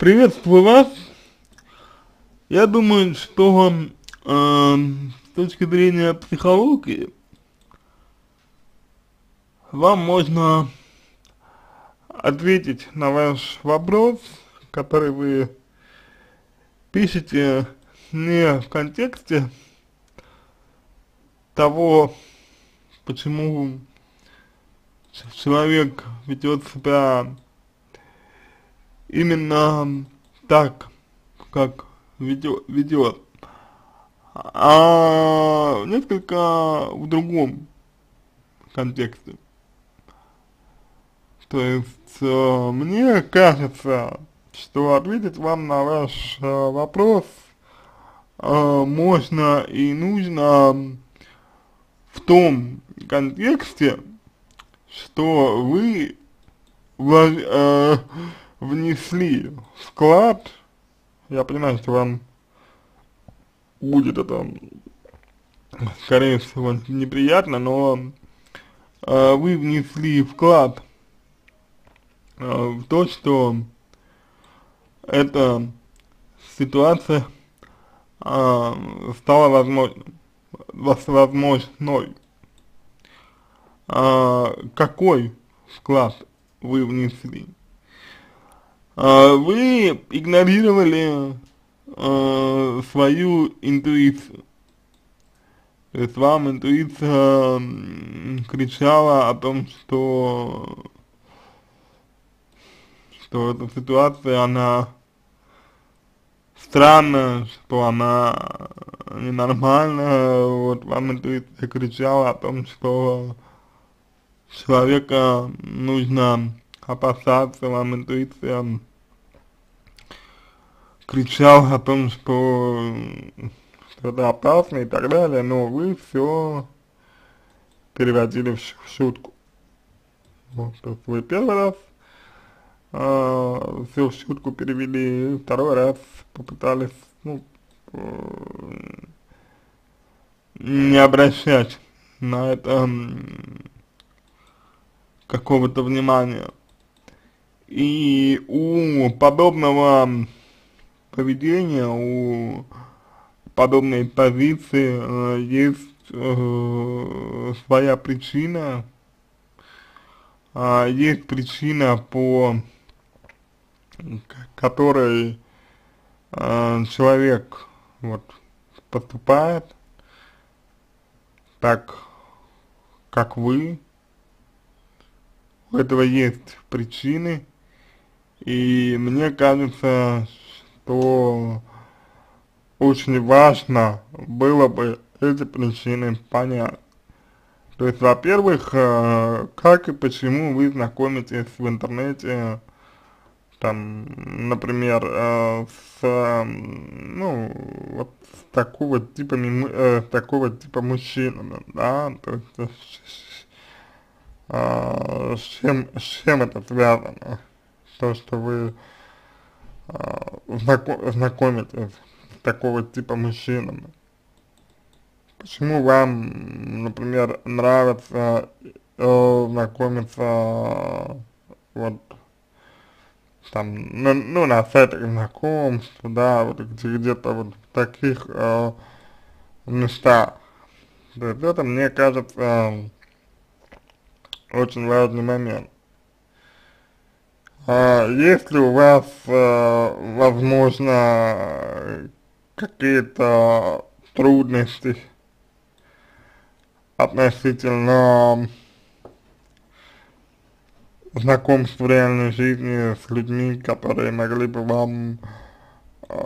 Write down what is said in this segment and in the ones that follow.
Приветствую вас. Я думаю, что э, с точки зрения психологии вам можно ответить на ваш вопрос, который вы пишете не в контексте того, почему человек ведет себя именно так, как ведет, а несколько в другом контексте. То есть э, мне кажется, что ответить вам на ваш э, вопрос э, можно и нужно в том контексте, что вы внесли вклад, я понимаю, что вам будет это, скорее всего, неприятно, но э, вы внесли вклад э, в то, что эта ситуация э, стала возможной, возможной. Э, какой вклад вы внесли? Э, вы игнорировали э, свою интуицию. То есть вам интуиция кричала о том, что, что эта ситуация, она странная, что она ненормальная, вот вам интуиция кричала о том, что человека нужно опасаться, вам интуиция кричал о том, что что-то опасно и так далее, но вы все переводили в, шутку. Вот, то есть вы первый раз а, все в шутку перевели, второй раз попытались, ну, не обращать на это какого-то внимания. И у подобного поведения, у подобной позиции э, есть э, своя причина, э, есть причина, по которой э, человек вот поступает так, как вы, у этого есть причины, и мне кажется, что очень важно было бы эти причины понять. То есть, во-первых, э, как и почему вы знакомитесь в интернете, там, например, э, с, ну, вот с такого типа, э, такого типа мужчинами, да, то есть, э, с, чем, с чем это связано? То, что вы знакомитесь с такого типа мужчинами. Почему вам, например, нравится э, знакомиться вот там, ну, ну на сайтах знакомств, да, вот где-то вот в таких э, местах. То есть это, мне кажется, э, очень важный момент. А, есть ли у вас, а, возможно, какие-то трудности относительно знакомств в реальной жизни с людьми, которые могли бы вам э,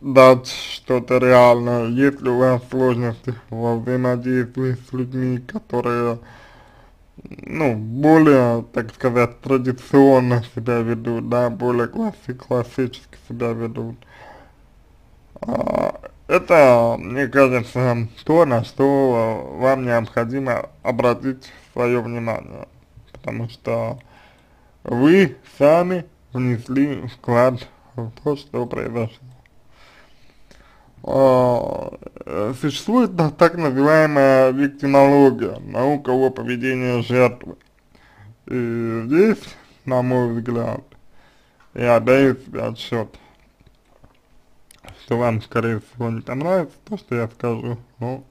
дать что-то реальное? Есть ли у вас сложности во взаимодействии с людьми, которые ну, более, так сказать, традиционно себя ведут, да, более класси классически себя ведут. А, это, мне кажется, то, на что вам необходимо обратить свое внимание, потому что вы сами внесли вклад в то, что произошло. А, существует так называемая виктимология, наука о поведении жертвы. И здесь, на мой взгляд, я отдаю себе отсчет, что вам, скорее всего, не понравится то, что я скажу, но,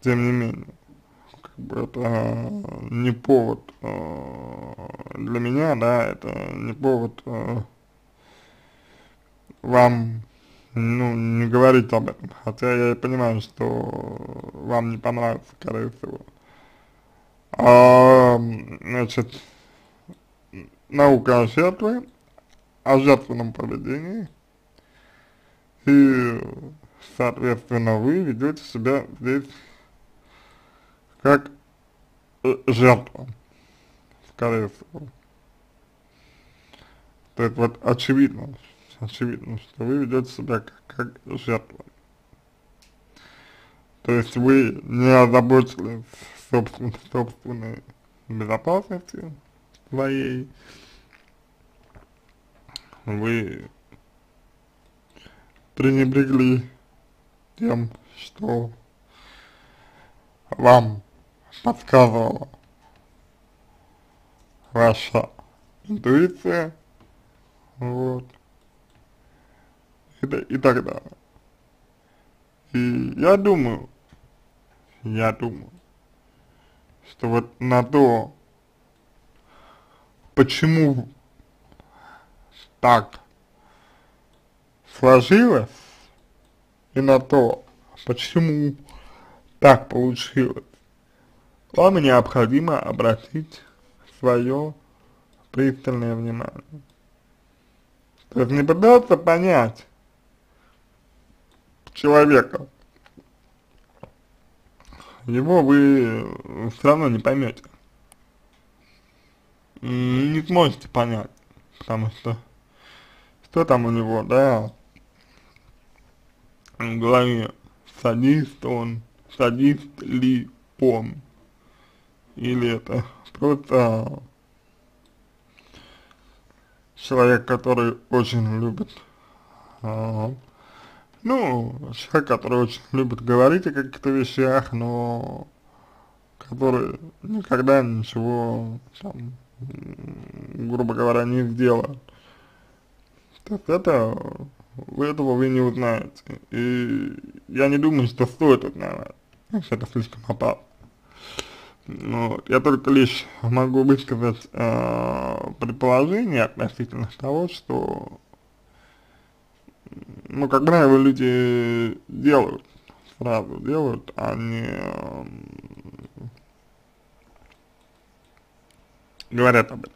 тем не менее, как бы это не повод э, для меня, да, это не повод э, вам, ну, не говорить об этом, хотя я и понимаю, что вам не понравится, скорее всего. А, значит, наука о жертве, о жертвенном поведении, и, соответственно, вы ведете себя здесь как жертва, скорее всего. То есть вот очевидно, очевидно, что вы ведете себя как, как жертва. То есть вы не озаботились собствен, собственной безопасностью своей, вы пренебрегли тем, что вам подсказывала ваша интуиция, вот, и, так далее. И я думаю, я думаю, что вот на то, почему так сложилось, и на то, почему так получилось, вам необходимо обратить свое пристальное внимание. То есть не пытаться понять человека, его вы все равно не поймете. Не сможете понять, потому что что там у него, да, в голове, садист он, садист ли он, или это просто человек, который очень любит а, ну, человек, который очень любит говорить о каких-то вещах, но который никогда ничего, там, грубо говоря, не сделает. То это, вы этого вы не узнаете. И я не думаю, что стоит узнавать, это слишком опасно. Ну, я только лишь могу высказать э, предположение относительно того, что ну, как правило, люди делают, сразу делают, а не говорят об этом.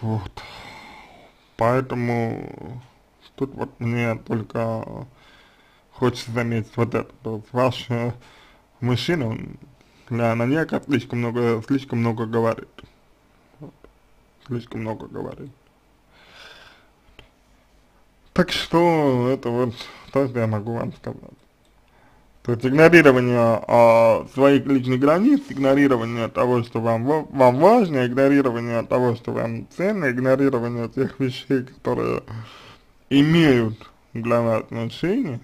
Вот. Поэтому тут вот мне только хочется заметить вот это. Вот ваш мужчина, он для маньяка слишком много, слишком много говорит. Вот. Слишком много говорит. Так что это вот то, что я могу вам сказать. То есть игнорирование а, своих личных границ, игнорирование того, что вам, вам важно, игнорирование того, что вам ценно, игнорирование тех вещей, которые имеют для вас значение.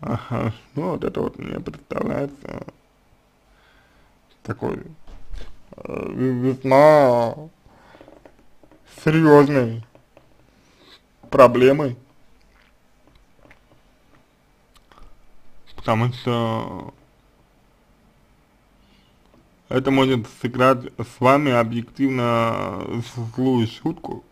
Ага, ну вот это вот мне представляется такой э, весьма серьезной проблемой. Потому что это может сыграть с вами объективно злую шутку,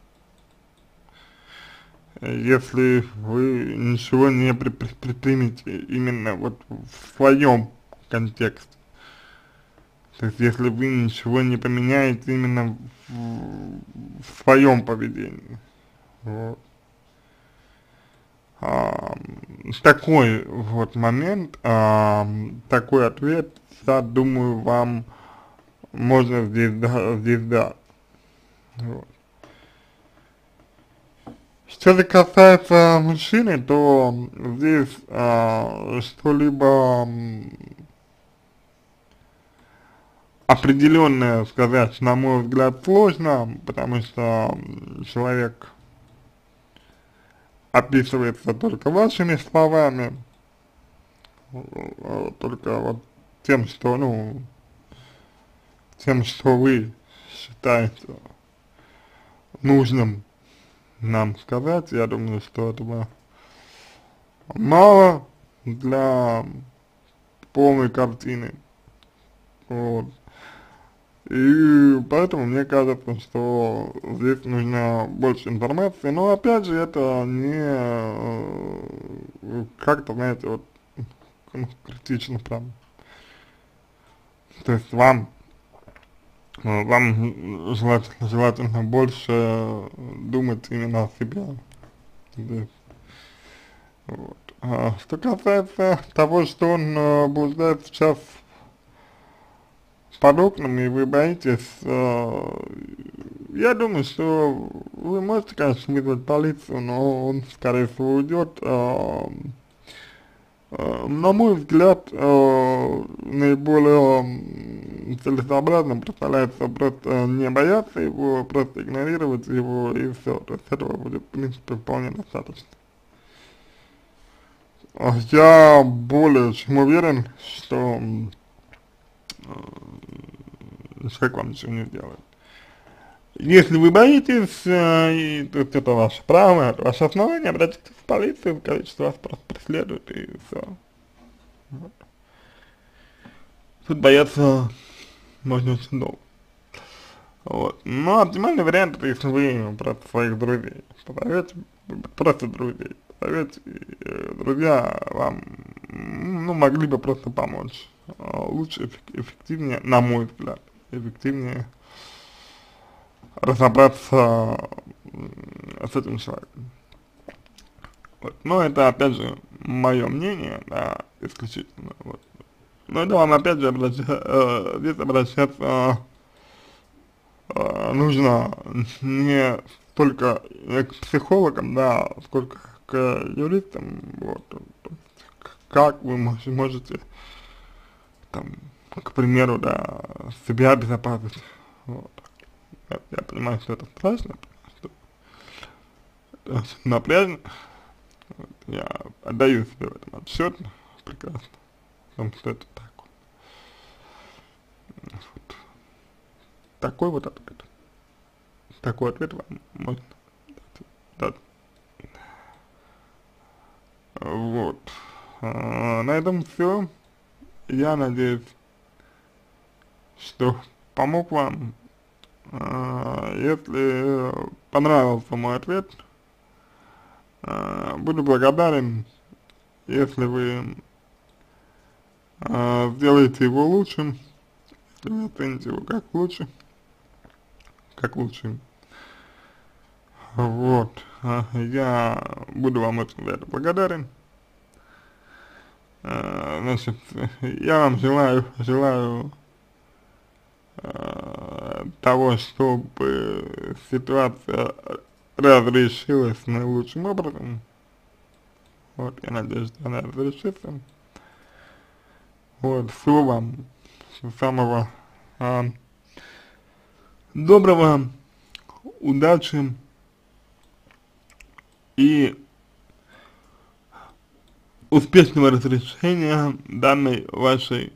если вы ничего не предпримете именно вот в своем контексте. То есть, если вы ничего не поменяете именно в, в своем поведении. Вот. А, такой вот момент, а, такой ответ, я думаю, вам можно здесь, да, дать. Вот. Что же касается мужчины, то здесь а, что-либо определенное сказать, на мой взгляд, сложно, потому что человек описывается только вашими словами, только вот тем, что, ну, тем, что вы считаете нужным нам сказать, я думаю, что этого мало для полной картины, вот. И поэтому мне кажется, что здесь нужно больше информации, но опять же это не э, как-то, знаете, вот ну, критично прям. То есть вам, э, вам желательно, желательно больше думать именно о себе. Здесь. Вот. А, что касается того, что он э, блуждает сейчас под окнами, и вы боитесь, э, я думаю, что вы можете, конечно, вызвать полицию, но он, скорее всего, уйдет. Э, э, на мой взгляд, э, наиболее целесообразным представляется просто не бояться его, просто игнорировать его, и все. То есть этого будет, в принципе, вполне достаточно. Я более чем уверен, что человек вам ничего не сделает. Если вы боитесь, э, и, то это ваше право, это ваше основание, обратитесь в полицию, скажите, что вас просто преследуют, и все. Тут бояться можно очень долго. Вот. Но оптимальный вариант, это если вы просто своих друзей позовете, просто друзей позовете, э, друзья вам, ну, могли бы просто помочь. А, лучше, эффективнее, на мой взгляд, эффективнее разобраться с этим человеком. Вот. Но это, опять же, мое мнение, да, исключительно. Вот. Но это вам, опять же, обращ, э, здесь обращаться э, нужно не только к психологам, да, сколько к юристам, вот, как вы можете там, к примеру, да, себя обезопасить. Вот. Я, я понимаю, что это страшно, что это очень напряжно. Вот. Я отдаю себе в этом отчет прекрасно, потому что это так. Вот. Такой вот ответ. Такой ответ вам можно дать. Вот. А, на этом все. Я надеюсь, что помог вам. А, если понравился мой ответ, а, буду благодарен, если вы а, сделаете его лучшим, если вы оцените его как лучше, как лучше. Вот, я буду вам очень за это благодарен. Значит, я вам желаю, желаю э, того, чтобы ситуация разрешилась наилучшим образом. Вот, я надеюсь, что она разрешится. Вот, всего вам самого а, доброго, удачи и успешного разрешения данной вашей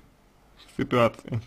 ситуации.